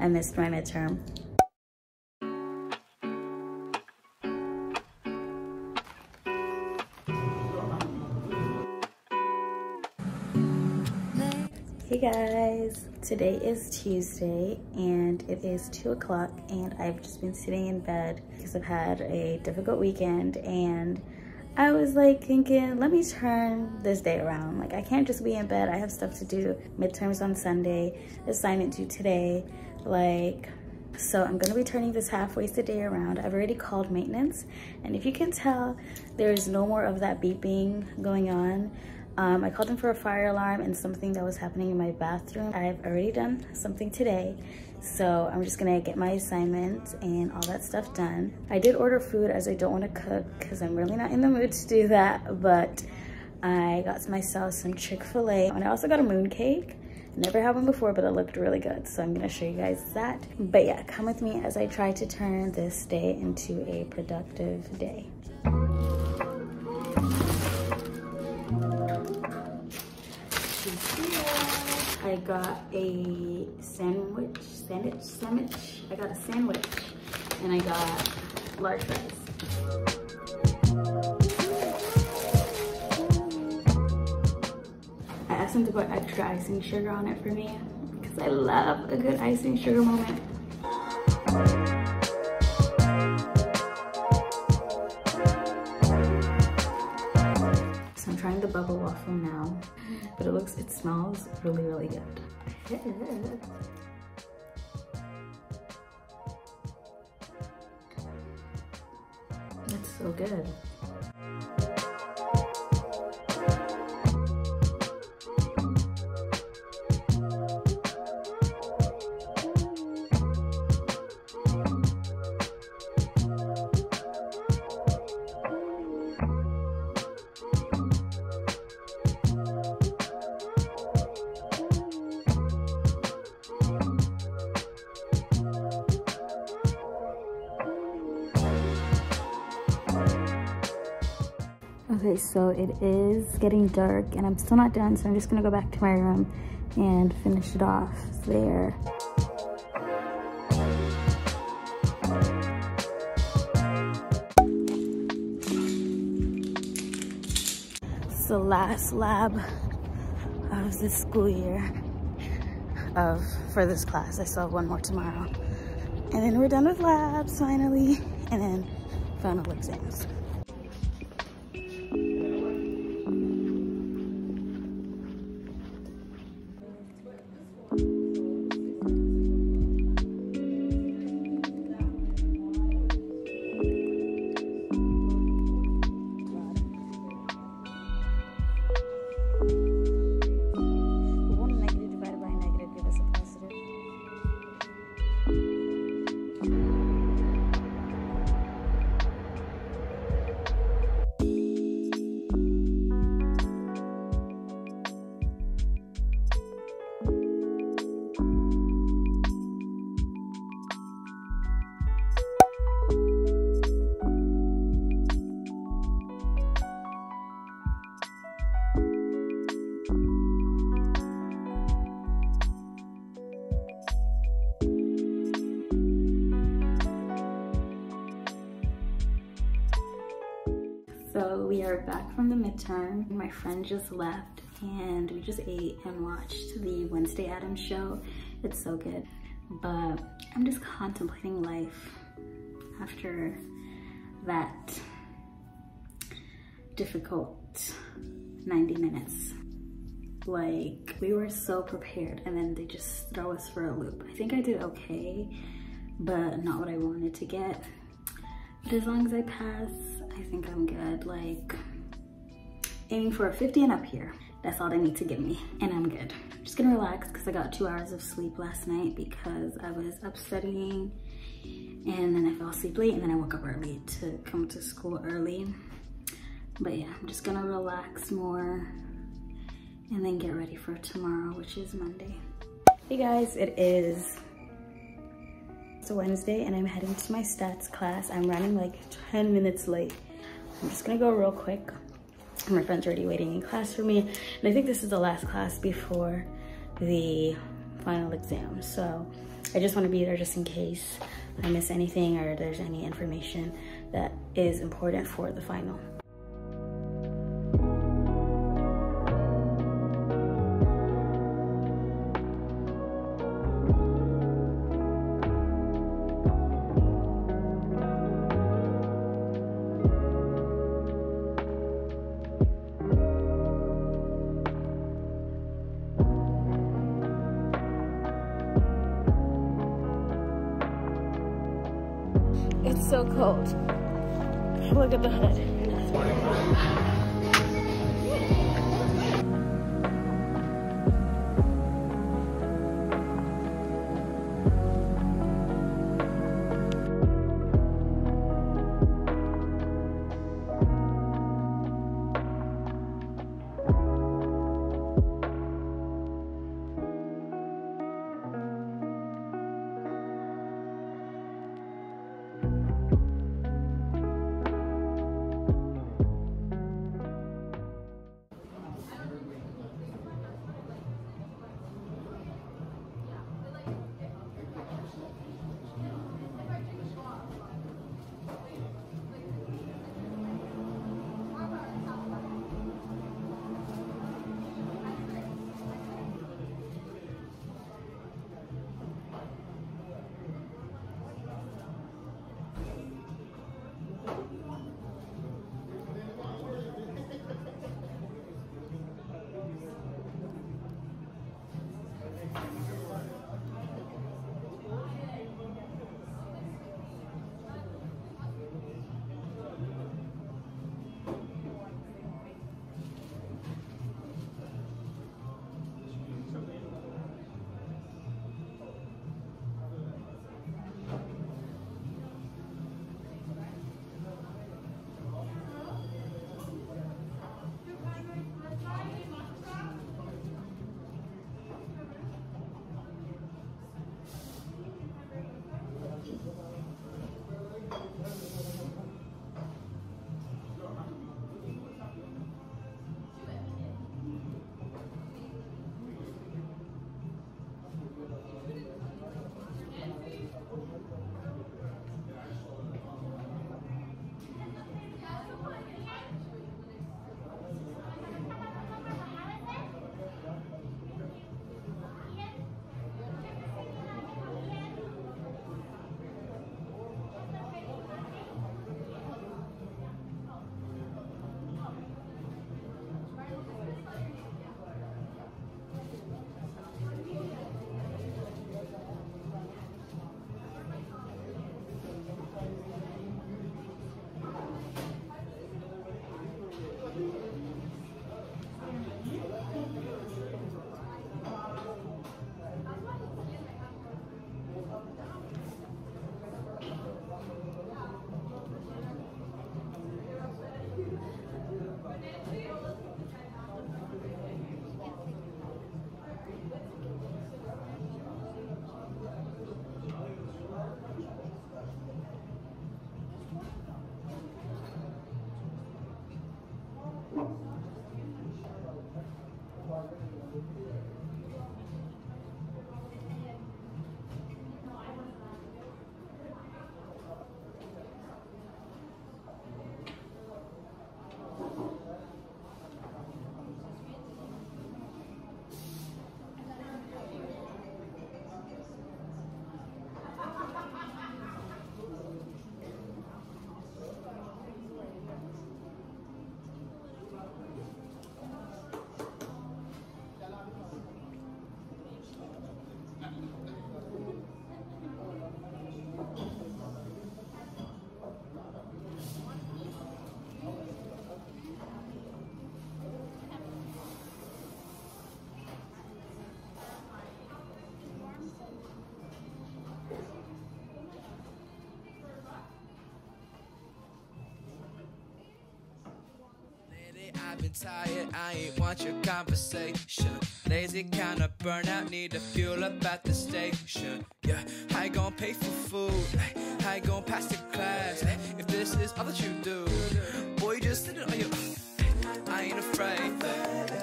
I missed my midterm. Hey guys, today is Tuesday and it is 2 o'clock and I've just been sitting in bed because I've had a difficult weekend and I was like thinking, let me turn this day around. Like I can't just be in bed, I have stuff to do. Midterms on Sunday, assignment due today. Like, so I'm gonna be turning this half-wasted day around. I've already called maintenance and if you can tell, there's no more of that beeping going on. Um, I called them for a fire alarm and something that was happening in my bathroom. I've already done something today, so I'm just gonna get my assignment and all that stuff done. I did order food as I don't wanna cook because I'm really not in the mood to do that, but I got myself some Chick-fil-A and I also got a moon cake. Never had one before, but it looked really good. So I'm gonna show you guys that. But yeah, come with me as I try to turn this day into a productive day. I got a sandwich, sandwich, sandwich. I got a sandwich and I got large fries. Asked him to put extra icing sugar on it for me because I love a good icing sugar moment. So I'm trying the bubble waffle now, but it looks, it smells really, really good. It's so good. So it is getting dark and I'm still not done, so I'm just gonna go back to my room and finish it off there. It's the last lab of this school year of for this class. I still have one more tomorrow. And then we're done with labs finally, and then final exams. We are back from the midterm. My friend just left and we just ate and watched the Wednesday Addams show. It's so good. But I'm just contemplating life after that difficult 90 minutes. Like we were so prepared and then they just throw us for a loop. I think I did okay, but not what I wanted to get. But as long as I pass, I think I'm good. Like aiming for a 50 and up here. That's all they need to give me and I'm good. Just gonna relax because I got two hours of sleep last night because I was up studying and then I fell asleep late and then I woke up early to come to school early. But yeah, I'm just gonna relax more and then get ready for tomorrow, which is Monday. Hey guys, it is it's a Wednesday and I'm heading to my stats class. I'm running like 10 minutes late. I'm just gonna go real quick. My friend's already waiting in class for me. And I think this is the last class before the final exam. So I just want to be there just in case I miss anything or there's any information that is important for the final. Cold. Look at the hood. I've been tired, I ain't want your conversation. Lazy kind of burnout, need to fuel up at the station. Yeah, I gonna pay for food? I gonna pass the class? If this is all that you do, boy, just sitting on your. I ain't afraid.